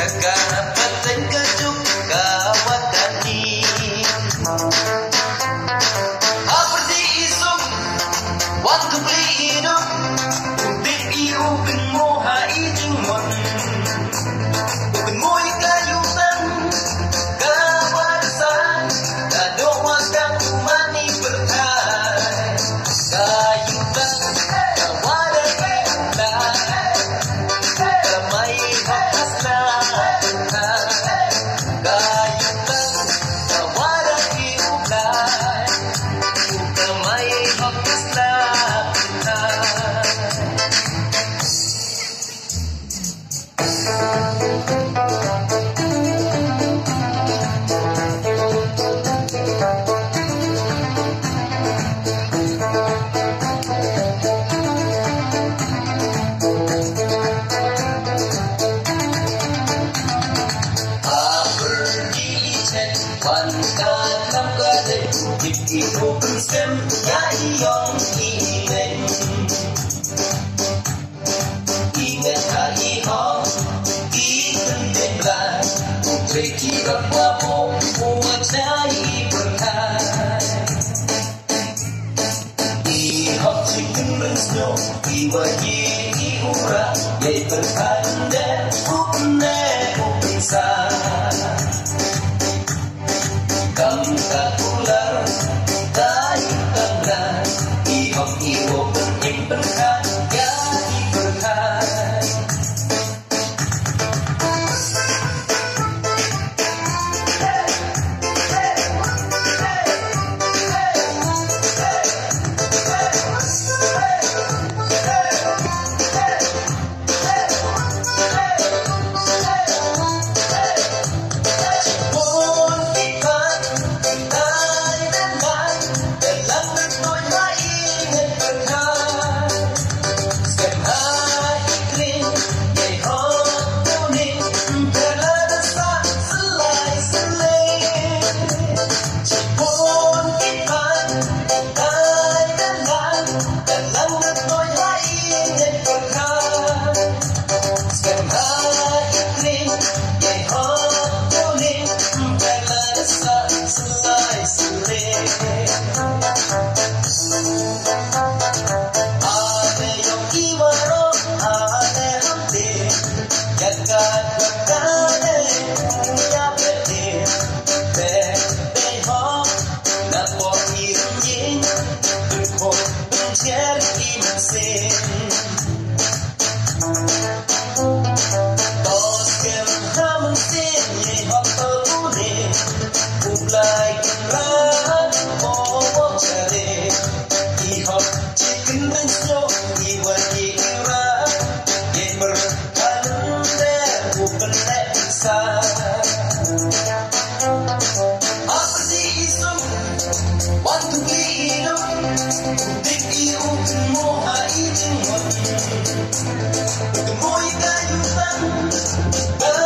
has got a không xem cái dòng đi lên đi nghe ta đi họ đi thân đến là về khi gặp qua bố bố The more you got, you find.